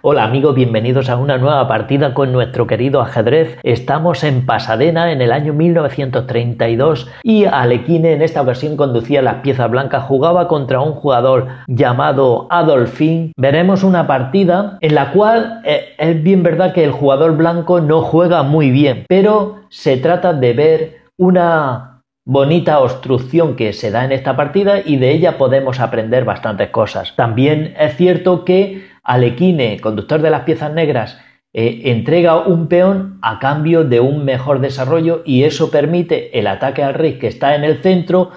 Hola amigos, bienvenidos a una nueva partida con nuestro querido ajedrez. Estamos en Pasadena en el año 1932 y Alequine en esta ocasión conducía las piezas blancas, jugaba contra un jugador llamado Adolfín. Veremos una partida en la cual eh, es bien verdad que el jugador blanco no juega muy bien, pero se trata de ver una bonita obstrucción que se da en esta partida y de ella podemos aprender bastantes cosas. También es cierto que Alequine, conductor de las piezas negras, eh, entrega un peón a cambio de un mejor desarrollo y eso permite el ataque al rey que está en el centro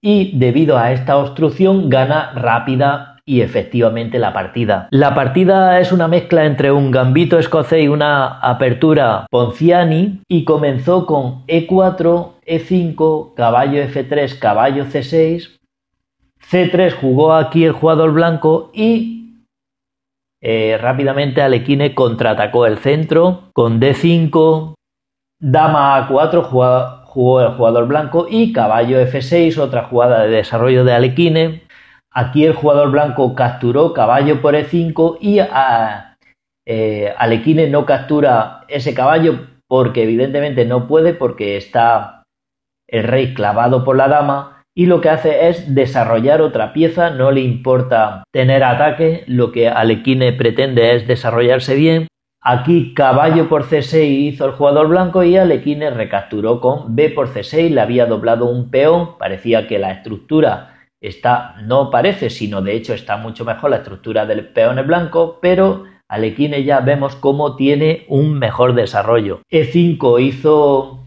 y debido a esta obstrucción gana rápida y efectivamente la partida. La partida es una mezcla entre un gambito escocés y una apertura ponciani y comenzó con E4, E5, caballo F3, caballo C6, C3 jugó aquí el jugador blanco y eh, rápidamente Alequine contraatacó el centro con D5, dama A4 jugó, el jugador blanco y caballo F6, otra jugada de desarrollo de Alequine. Aquí el jugador blanco capturó caballo por E5 y a, eh, Alequine no captura ese caballo porque evidentemente no puede porque está el rey clavado por la dama y lo que hace es desarrollar otra pieza, no le importa tener ataque, lo que Alequine pretende es desarrollarse bien. Aquí caballo por C6 hizo el jugador blanco y Alequine recapturó con B por C6, le había doblado un peón, parecía que la estructura está, no parece, sino de hecho está mucho mejor la estructura del peón blanco, pero Alequine ya vemos cómo tiene un mejor desarrollo. E5 hizo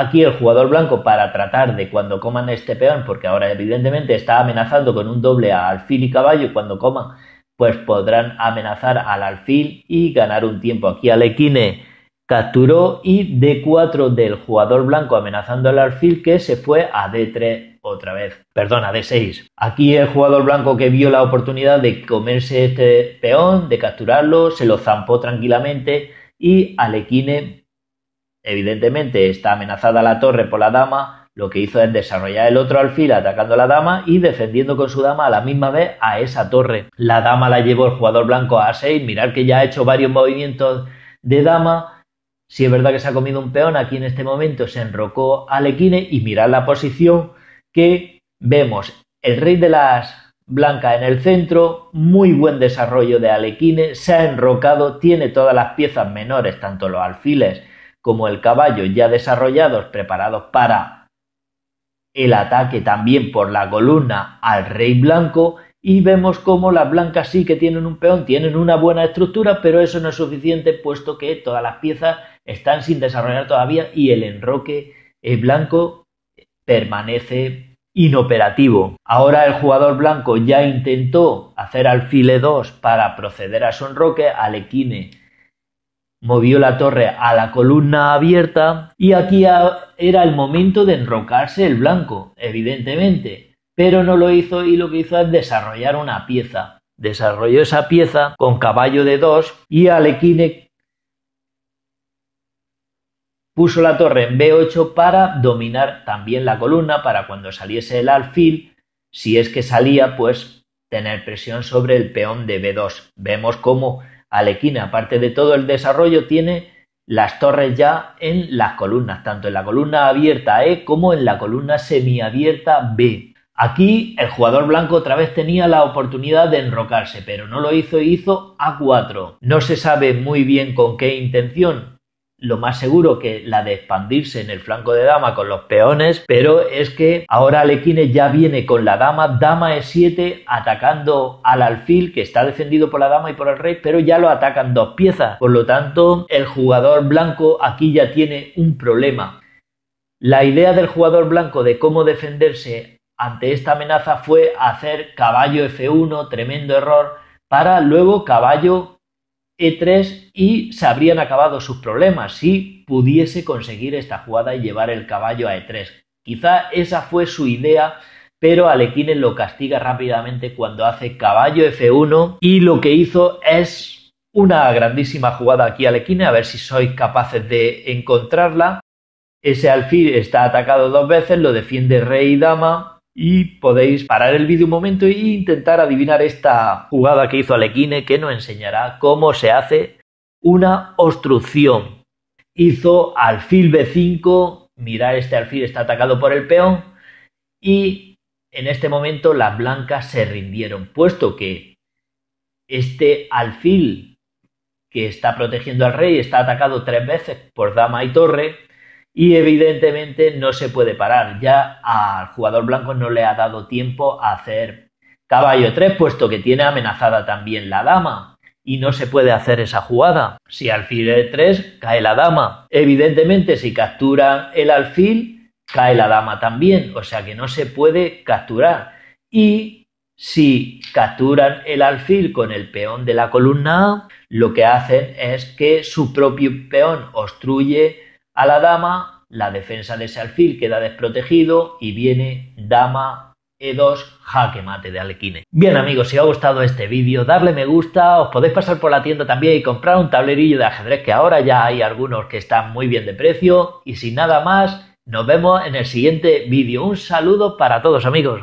Aquí el jugador blanco para tratar de cuando coman este peón, porque ahora evidentemente está amenazando con un doble a alfil y caballo y cuando coman pues podrán amenazar al alfil y ganar un tiempo. Aquí Alequine capturó y D4 del jugador blanco amenazando al alfil que se fue a D3 otra vez, perdón, a D6. Aquí el jugador blanco que vio la oportunidad de comerse este peón, de capturarlo, se lo zampó tranquilamente y Alequine Evidentemente está amenazada la torre por la dama, lo que hizo es desarrollar el otro alfil atacando a la dama y defendiendo con su dama a la misma vez a esa torre. La dama la llevó el jugador blanco a 6, mirar que ya ha hecho varios movimientos de dama. Si es verdad que se ha comido un peón, aquí en este momento se enrocó Alequine y mirad la posición que vemos el rey de las blancas en el centro, muy buen desarrollo de Alequine, se ha enrocado, tiene todas las piezas menores, tanto los alfiles como el caballo ya desarrollados, preparados para el ataque también por la columna al rey blanco y vemos como las blancas sí que tienen un peón, tienen una buena estructura, pero eso no es suficiente puesto que todas las piezas están sin desarrollar todavía y el enroque blanco permanece inoperativo. Ahora el jugador blanco ya intentó hacer alfil 2 para proceder a su enroque, Alequine movió la torre a la columna abierta y aquí era el momento de enrocarse el blanco, evidentemente, pero no lo hizo y lo que hizo es desarrollar una pieza. Desarrolló esa pieza con caballo de 2 y Alequine puso la torre en B8 para dominar también la columna, para cuando saliese el alfil, si es que salía, pues tener presión sobre el peón de B2. Vemos cómo Alequina, aparte de todo el desarrollo, tiene las torres ya en las columnas, tanto en la columna abierta E como en la columna semiabierta B. Aquí el jugador blanco otra vez tenía la oportunidad de enrocarse, pero no lo hizo y hizo A4. No se sabe muy bien con qué intención, lo más seguro que la de expandirse en el flanco de dama con los peones, pero es que ahora Alequine ya viene con la dama, dama E7 atacando al alfil que está defendido por la dama y por el rey, pero ya lo atacan dos piezas. Por lo tanto, el jugador blanco aquí ya tiene un problema. La idea del jugador blanco de cómo defenderse ante esta amenaza fue hacer caballo F1, tremendo error, para luego caballo e3 y se habrían acabado sus problemas si pudiese conseguir esta jugada y llevar el caballo a E3. Quizá esa fue su idea, pero Alequine lo castiga rápidamente cuando hace caballo F1 y lo que hizo es una grandísima jugada aquí Alequine, a ver si sois capaces de encontrarla. Ese alfil está atacado dos veces, lo defiende rey y dama, y podéis parar el vídeo un momento e intentar adivinar esta jugada que hizo Alequine que nos enseñará cómo se hace una obstrucción. Hizo alfil B5, mirad este alfil está atacado por el peón y en este momento las blancas se rindieron, puesto que este alfil que está protegiendo al rey está atacado tres veces por dama y torre y evidentemente no se puede parar. Ya al jugador blanco no le ha dado tiempo a hacer caballo 3 puesto que tiene amenazada también la dama y no se puede hacer esa jugada. Si alfil E3 cae la dama. Evidentemente si capturan el alfil cae la dama también, o sea que no se puede capturar. Y si capturan el alfil con el peón de la columna A, lo que hacen es que su propio peón obstruye a la dama, la defensa de ese alfil queda desprotegido y viene dama E2, jaque mate de Alequine. Bien amigos, si os ha gustado este vídeo, darle me gusta, os podéis pasar por la tienda también y comprar un tablerillo de ajedrez que ahora ya hay algunos que están muy bien de precio y sin nada más, nos vemos en el siguiente vídeo. Un saludo para todos amigos.